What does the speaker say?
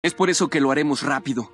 Es por eso que lo haremos rápido.